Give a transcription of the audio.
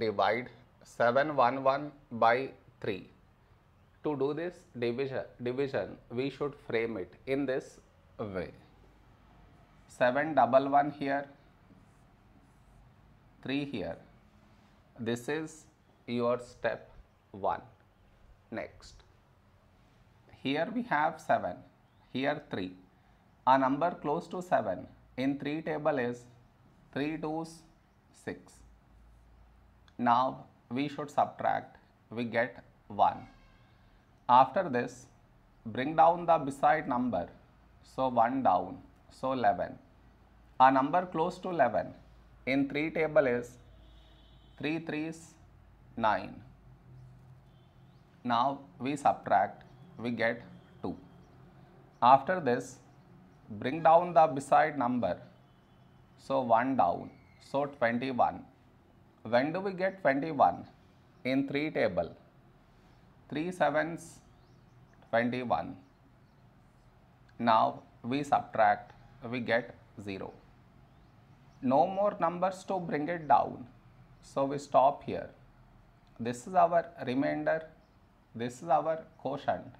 divide 711 by 3 to do this division division we should frame it in this way. 7 double 1 here 3 here. This is your step 1 next. Here we have 7 here 3 a number close to 7 in 3 table is 3 twos 6 now we should subtract. We get 1 after this bring down the beside number. So 1 down. So 11 a number close to 11 in 3 table is 3 threes 9 now we subtract. We get 2 after this bring down the beside number. So 1 down. So 21 when do we get 21 in 3 table. 3 sevens 21 now we subtract we get 0 no more numbers to bring it down. So we stop here. This is our remainder. This is our quotient